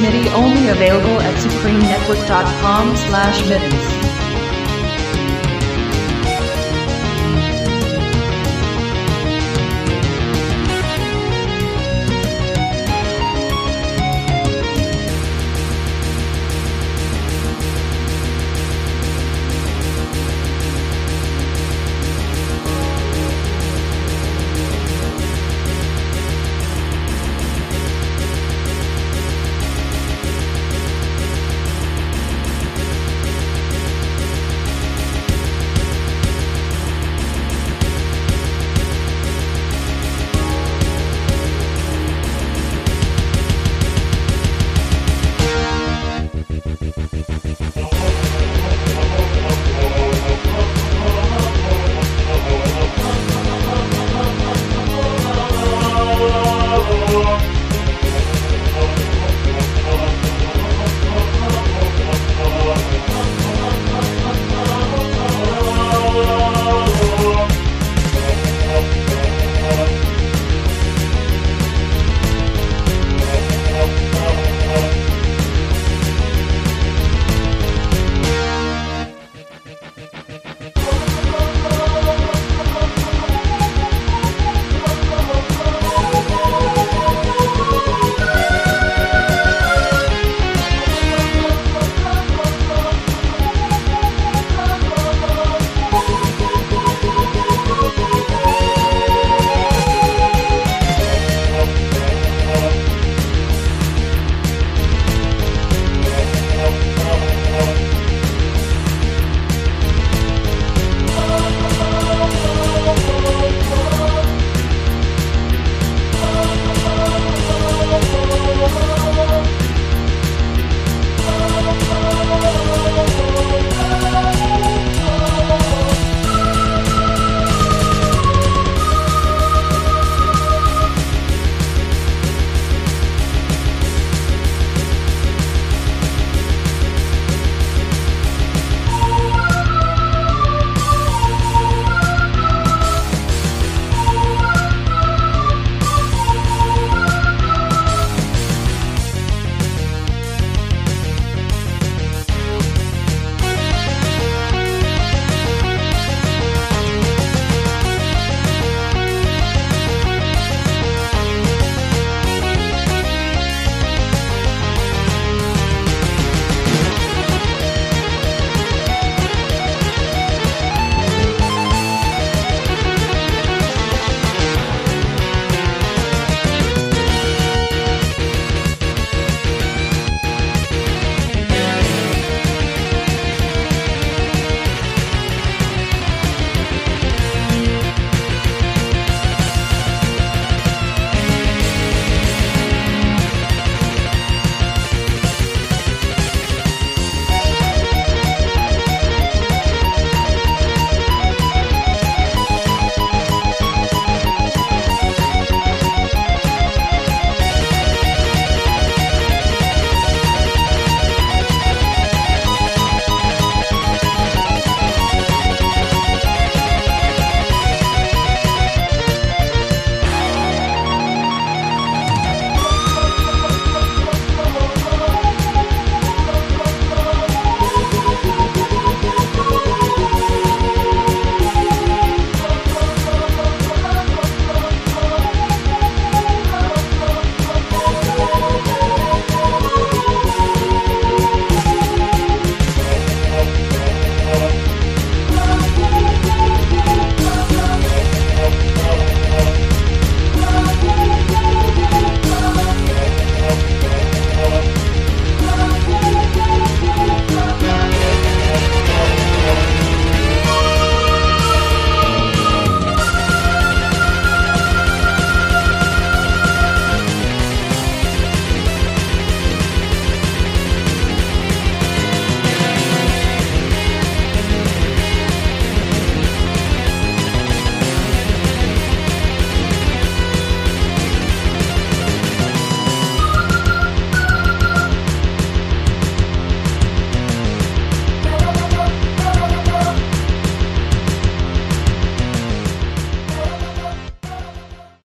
Mitty only available at supremenetwork.com slash mittens.